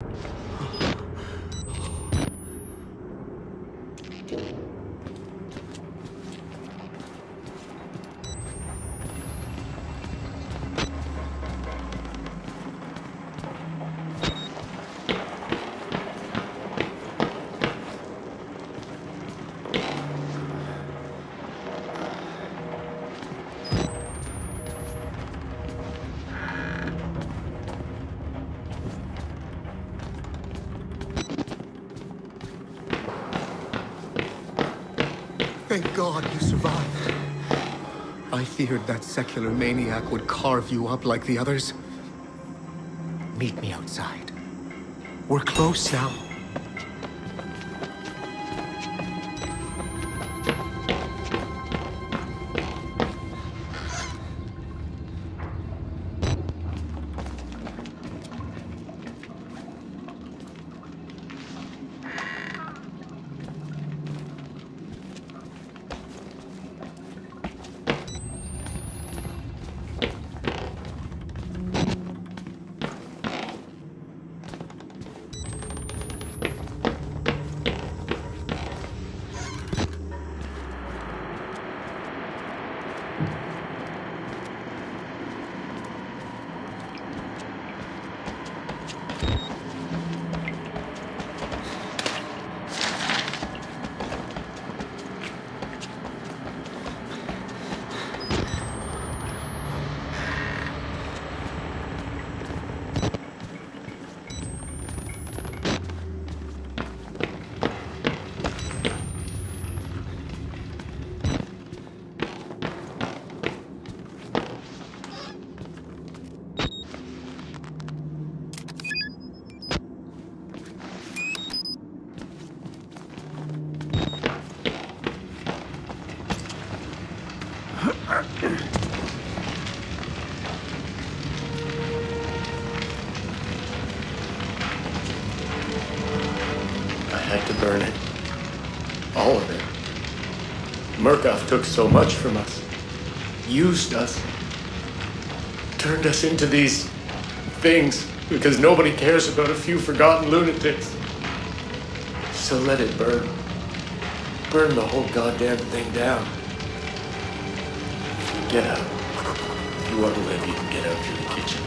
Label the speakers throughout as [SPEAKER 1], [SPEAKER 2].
[SPEAKER 1] you Thank God you survived. I feared that secular maniac would carve you up like the others. Meet me outside. We're close now.
[SPEAKER 2] Murkoff took so much from us, used us, turned us into these things because nobody cares about a few forgotten lunatics. So let it burn. Burn the whole goddamn thing down. Get out. If you want to live, you can get out through the kitchen.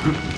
[SPEAKER 1] Hmm.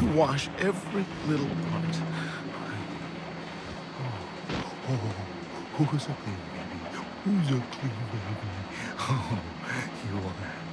[SPEAKER 1] to wash every little part. Oh, oh, oh who's a clean baby? Who's a clean baby? Oh, you are.